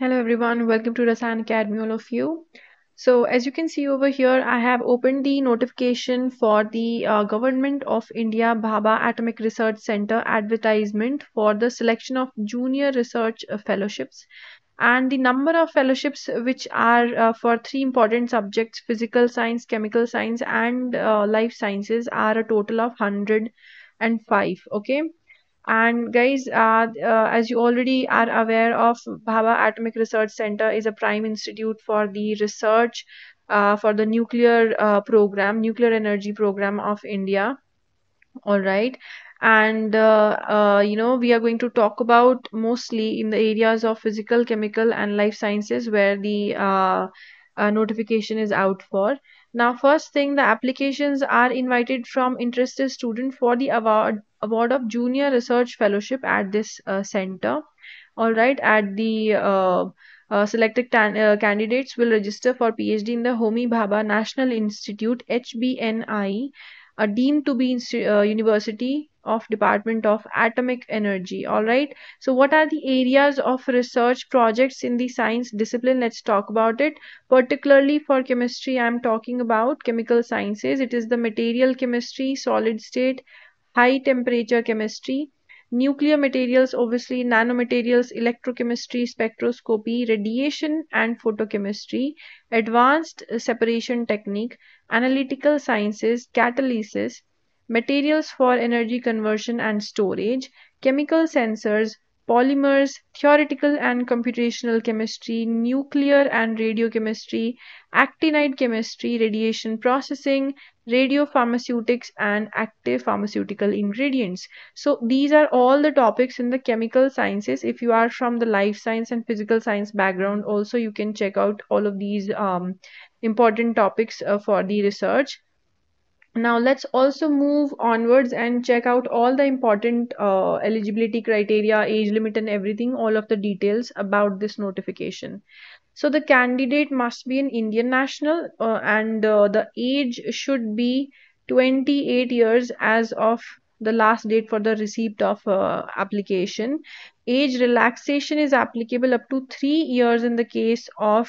Hello everyone, welcome to Rasayan Academy, all of you. So as you can see over here, I have opened the notification for the uh, Government of India Bhabha Atomic Research Center advertisement for the selection of junior research uh, fellowships. And the number of fellowships which are uh, for three important subjects physical science, chemical science and uh, life sciences are a total of 105 okay and guys, uh, uh, as you already are aware of, Bhabha Atomic Research Center is a prime institute for the research uh, for the nuclear uh, program, nuclear energy program of India. All right. And, uh, uh, you know, we are going to talk about mostly in the areas of physical, chemical, and life sciences where the notification is out for. Now, first thing, the applications are invited from interested student for the award award of junior research fellowship at this uh, center. All right, at the uh, uh, selected uh, candidates will register for PhD in the Homi Bhabha National Institute HBNI, a deemed to be uh, University of Department of Atomic Energy. All right. So what are the areas of research projects in the science discipline? Let's talk about it. Particularly for chemistry, I'm talking about chemical sciences. It is the material chemistry, solid state, high temperature chemistry, nuclear materials, obviously nanomaterials, electrochemistry, spectroscopy, radiation and photochemistry, advanced separation technique, analytical sciences, catalysis, materials for energy conversion and storage, chemical sensors, polymers, theoretical and computational chemistry, nuclear and radiochemistry, actinide chemistry, radiation processing, radiopharmaceutics, and active pharmaceutical ingredients. So these are all the topics in the chemical sciences. If you are from the life science and physical science background, also you can check out all of these um, important topics uh, for the research. Now let's also move onwards and check out all the important uh, eligibility criteria, age limit and everything, all of the details about this notification. So the candidate must be an Indian national uh, and uh, the age should be 28 years as of the last date for the receipt of uh, application. Age relaxation is applicable up to 3 years in the case of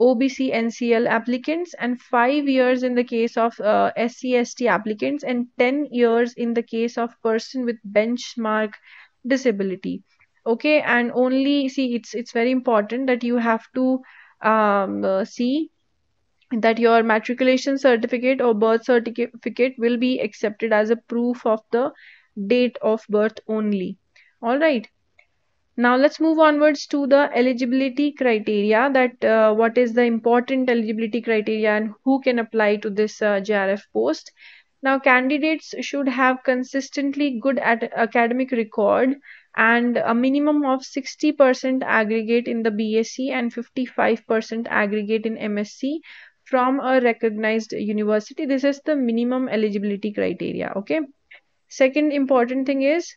OBC NCL applicants and 5 years in the case of uh, SCST applicants and 10 years in the case of person with benchmark disability okay and only see it's it's very important that you have to um, uh, see that your matriculation certificate or birth certificate will be accepted as a proof of the date of birth only all right now let's move onwards to the eligibility criteria that uh, what is the important eligibility criteria and who can apply to this uh, JRF post. Now candidates should have consistently good at academic record and a minimum of 60% aggregate in the BSc and 55% aggregate in MSc from a recognized university. This is the minimum eligibility criteria. Okay. Second important thing is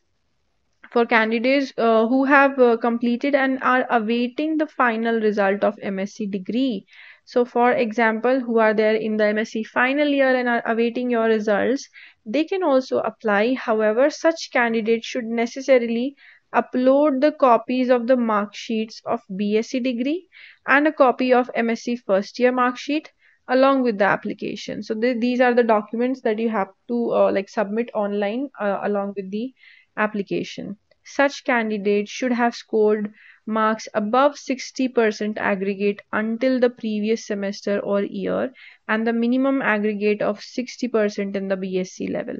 for candidates uh, who have uh, completed and are awaiting the final result of MSc degree. So, for example, who are there in the MSc final year and are awaiting your results, they can also apply. However, such candidates should necessarily upload the copies of the mark sheets of BSc degree and a copy of MSc first year mark sheet along with the application. So, th these are the documents that you have to uh, like submit online uh, along with the application. Such candidates should have scored marks above 60% aggregate until the previous semester or year and the minimum aggregate of 60% in the BSc level.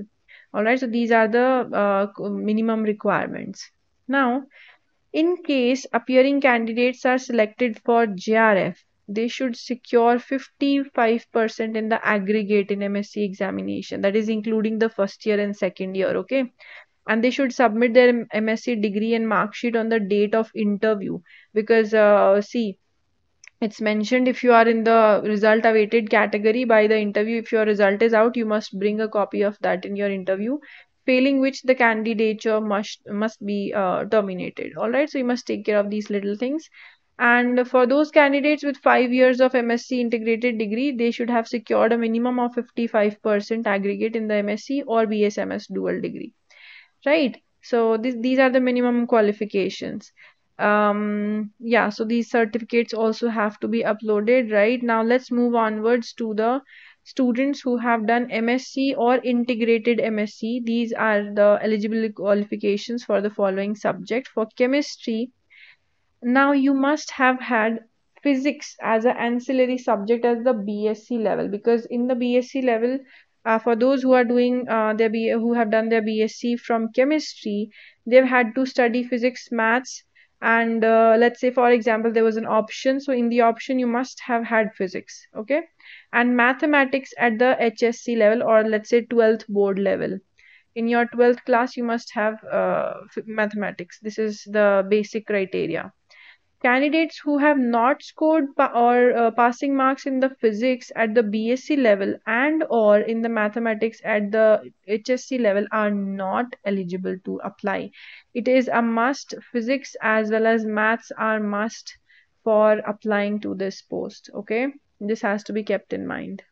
Alright, so these are the uh, minimum requirements. Now, in case appearing candidates are selected for JRF, they should secure 55% in the aggregate in MSc examination. That is including the first year and second year. Okay and they should submit their MSc degree and mark sheet on the date of interview because uh, see it's mentioned if you are in the result awaited category by the interview if your result is out you must bring a copy of that in your interview failing which the candidature must must be uh, terminated. All right so you must take care of these little things. And for those candidates with 5 years of MSc integrated degree they should have secured a minimum of 55% aggregate in the MSc or BSMS dual degree. Right? So this, these are the minimum qualifications. Um yeah so these certificates also have to be uploaded right? Now let's move onwards to the students who have done MSc or integrated MSc these are the eligible qualifications for the following subject. For chemistry now you must have had physics as an ancillary subject as the BSc level because in the BSc level uh, for those who are doing uh, their B who have done their BSc from chemistry they've had to study physics maths and uh, let's say for example there was an option. So in the option you must have had physics okay and mathematics at the HSC level or let's say 12th board level in your 12th class you must have uh, mathematics this is the basic criteria Candidates who have not scored pa or uh, passing marks in the physics at the BSc level and or in the mathematics at the HSC level are not eligible to apply. It is a must. Physics as well as maths are must for applying to this post. Okay, this has to be kept in mind.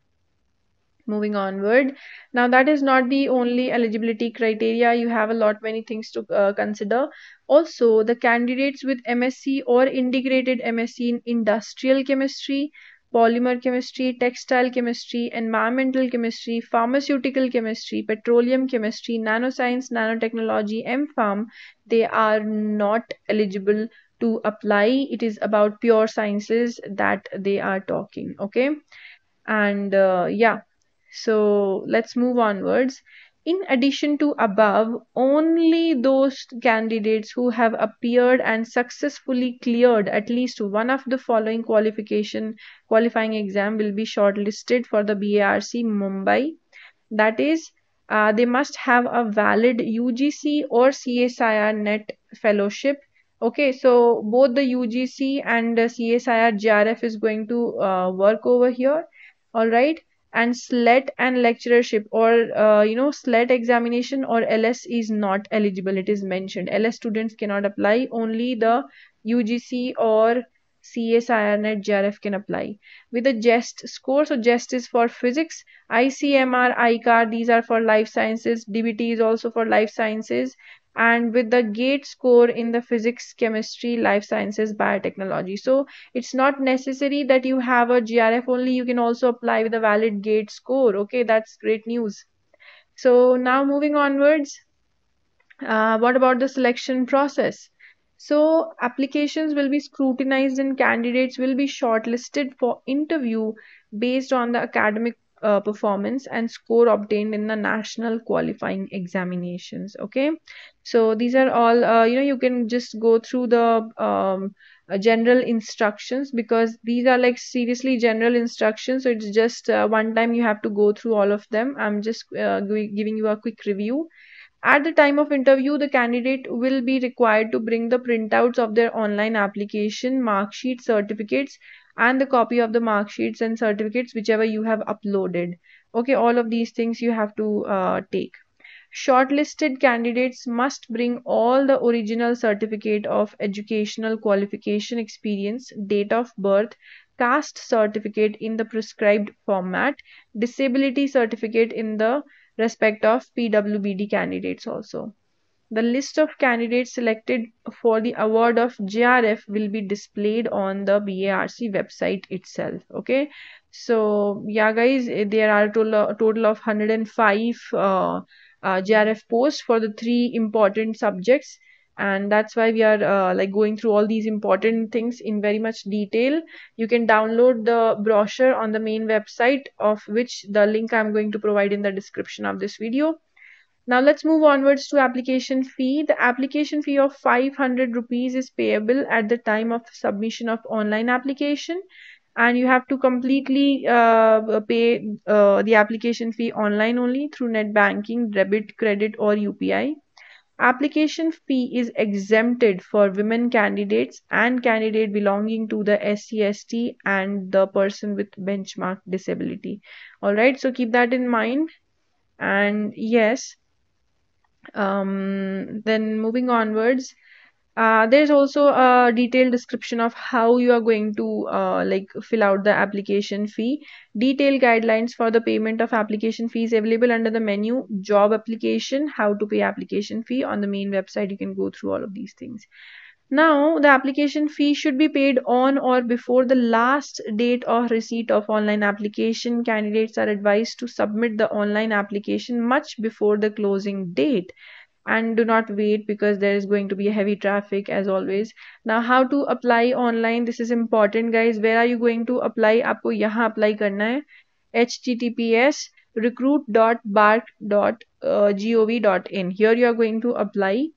Moving onward. Now that is not the only eligibility criteria. You have a lot many things to uh, consider. Also the candidates with msc or integrated msc in industrial chemistry polymer chemistry textile chemistry environmental chemistry pharmaceutical chemistry petroleum chemistry nanoscience nanotechnology mpharm they are not eligible to apply it is about pure sciences that they are talking okay and uh, yeah so let's move onwards. In addition to above, only those candidates who have appeared and successfully cleared at least one of the following qualification qualifying exam will be shortlisted for the BARC Mumbai. That is, uh, they must have a valid UGC or CSIR NET fellowship. Okay, so both the UGC and the CSIR JRF is going to uh, work over here. All right. And SLET and lecturership or uh, you know SLET examination or LS is not eligible. It is mentioned. LS students cannot apply. Only the UGC or CSIR NET JRF can apply. With a JEST score so JEST is for physics ICMR ICAR these are for life sciences. DBT is also for life sciences and with the gate score in the physics chemistry life sciences biotechnology. So it's not necessary that you have a JRF only you can also apply with a valid gate score. Okay that's great news. So now moving onwards uh, what about the selection process? So applications will be scrutinized and candidates will be shortlisted for interview based on the academic uh, performance and score obtained in the national qualifying examinations okay? So these are all uh, you know you can just go through the um, uh, general instructions because these are like seriously general instructions. So it's just uh, one time you have to go through all of them. I'm just uh, giving you a quick review. At the time of interview, the candidate will be required to bring the printouts of their online application, mark sheet, certificates, and the copy of the mark sheets and certificates whichever you have uploaded. Okay all of these things you have to uh, take. Shortlisted candidates must bring all the original certificate of educational qualification experience date of birth caste certificate in the prescribed format disability certificate in the respect of pwbd candidates also the list of candidates selected for the award of JRF will be displayed on the BARC website itself. Okay, so yeah, guys, eh, there are a total, total of 105 uh, uh, JRF posts for the three important subjects. And that's why we are uh, like going through all these important things in very much detail. You can download the brochure on the main website of which the link i'm going to provide in the description of this video now let's move onwards to application fee. The application fee of 500 rupees is payable at the time of submission of online application and you have to completely uh, pay uh, the application fee online only through net banking, debit, credit or UPI. Application fee is exempted for women candidates and candidate belonging to the SCST and the person with benchmark disability. Alright, so keep that in mind. And yes, um, then moving onwards uh, there's also a detailed description of how you are going to uh, like fill out the application fee. Detailed guidelines for the payment of application fees available under the menu job application how to pay application fee. On the main website you can go through all of these things now, the application fee should be paid on or before the last date of receipt of online application. Candidates are advised to submit the online application much before the closing date and do not wait because there is going to be heavy traffic as always. Now, how to apply online? This is important, guys. Where are you going to apply? आपको यहाँ apply karna hai. https recruit.barc.gov.in. Uh, Here you are going to apply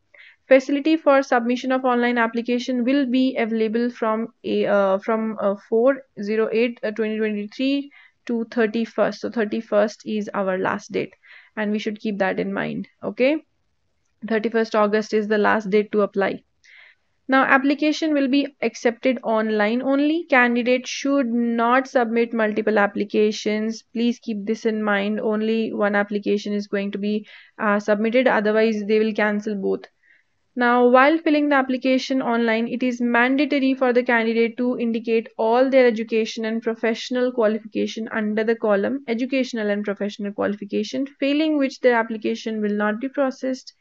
Facility for submission of online application will be available from a uh, from uh, 408 uh, 2023 to 31st. So 31st is our last date and we should keep that in mind. Okay. 31st August is the last date to apply. Now application will be accepted online only. Candidate should not submit multiple applications. Please keep this in mind. Only one application is going to be uh, submitted. Otherwise they will cancel both. Now, while filling the application online, it is mandatory for the candidate to indicate all their education and professional qualification under the column Educational and Professional Qualification, failing which their application will not be processed.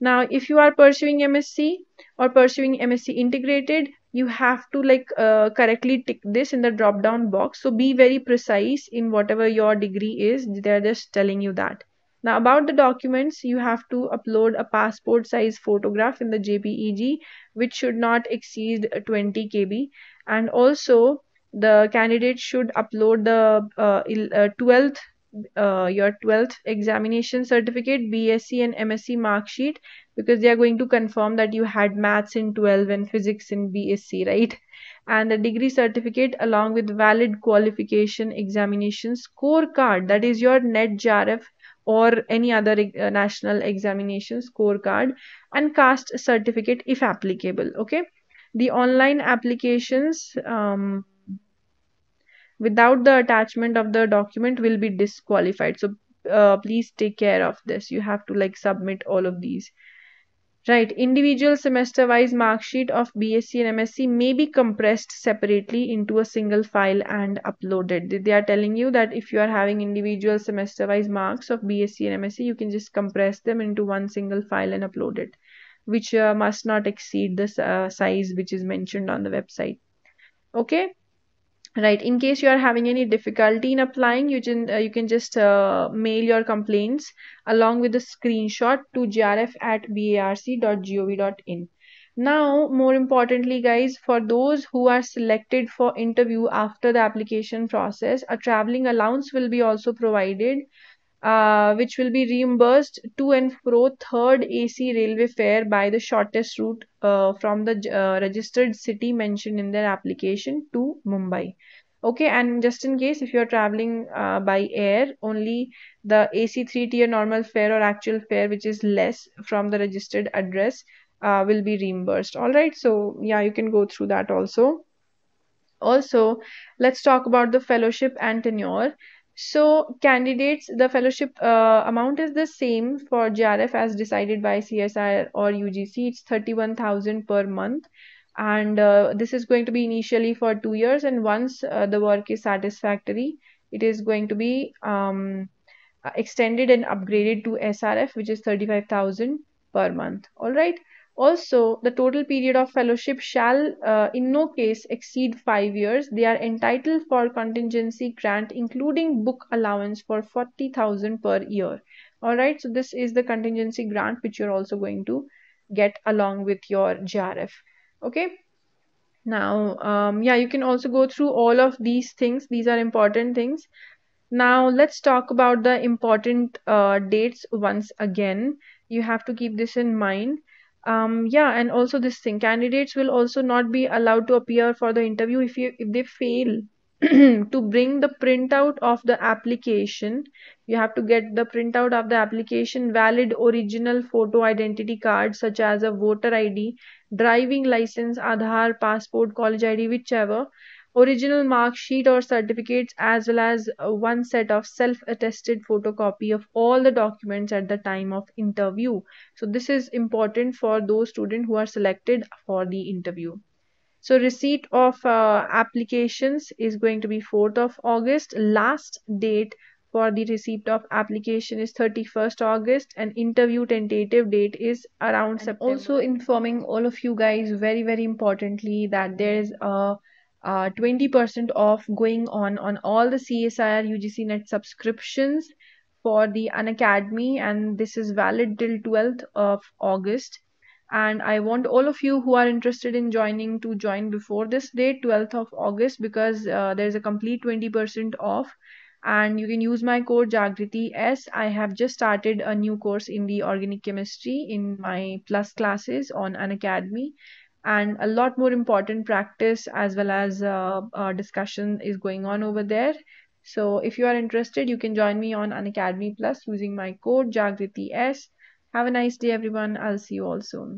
Now, if you are pursuing MSc or pursuing MSc integrated, you have to like uh, correctly tick this in the drop down box. So be very precise in whatever your degree is. They're just telling you that. Now about the documents, you have to upload a passport size photograph in the JPEG which should not exceed 20 KB and also the candidate should upload the uh, 12th uh, your 12th examination certificate BSc and MSc mark sheet because they are going to confirm that you had maths in 12 and physics in BSc right? And the degree certificate along with valid qualification examination scorecard that is your net JRF or any other uh, national examination scorecard and caste certificate if applicable okay? The online applications um, without the attachment of the document will be disqualified. So uh, please take care of this. You have to like submit all of these Right, individual semester wise mark sheet of BSc and MSc may be compressed separately into a single file and uploaded. They are telling you that if you are having individual semester wise marks of BSc and MSc, you can just compress them into one single file and upload it, which uh, must not exceed the uh, size which is mentioned on the website. Okay right in case you are having any difficulty in applying you can uh, you can just uh, mail your complaints along with the screenshot to jrf at barc.gov.in now more importantly guys for those who are selected for interview after the application process a traveling allowance will be also provided uh, which will be reimbursed to and fro third AC railway fare by the shortest route uh, from the uh, registered city mentioned in their application to Mumbai. Okay, and just in case if you're traveling uh, by air, only the AC 3 tier normal fare or actual fare, which is less from the registered address, uh, will be reimbursed. All right, so yeah, you can go through that also. Also, let's talk about the fellowship and tenure. So candidates, the fellowship uh, amount is the same for JRF as decided by CSIR or UGC. It's 31,000 per month. And uh, this is going to be initially for two years. And once uh, the work is satisfactory, it is going to be um, extended and upgraded to SRF, which is 35,000 per month. All right. Also, the total period of fellowship shall uh, in no case exceed five years. They are entitled for contingency grant, including book allowance for 40,000 per year. Alright, so this is the contingency grant which you're also going to get along with your JRF. Okay. Now, um, yeah, you can also go through all of these things. These are important things. Now, let's talk about the important uh, dates once again. You have to keep this in mind um yeah and also this thing candidates will also not be allowed to appear for the interview if you if they fail to bring the printout of the application. You have to get the printout of the application valid original photo identity card such as a voter id driving license aadhaar passport college id whichever original mark sheet or certificates as well as uh, one set of self-attested photocopy of all the documents at the time of interview. So this is important for those students who are selected for the interview. So receipt of uh, applications is going to be 4th of august. Last date for the receipt of application is 31st August and interview tentative date is around And September. Also informing all of you guys very very importantly that there is a uh, 20% off going on on all the CSIR UGC net subscriptions for the Unacademy. And this is valid till 12th of August. And I want all of you who are interested in joining to join before this date 12th of August because uh, there's a complete 20% off. And you can use my code Jagriti S. I have just started a new course in the organic chemistry in my plus classes on Unacademy and a lot more important practice as well as uh, uh, discussion is going on over there. So if you are interested, you can join me on Unacademy Plus using my code Jagriti S. Have a nice day, everyone. I'll see you all soon.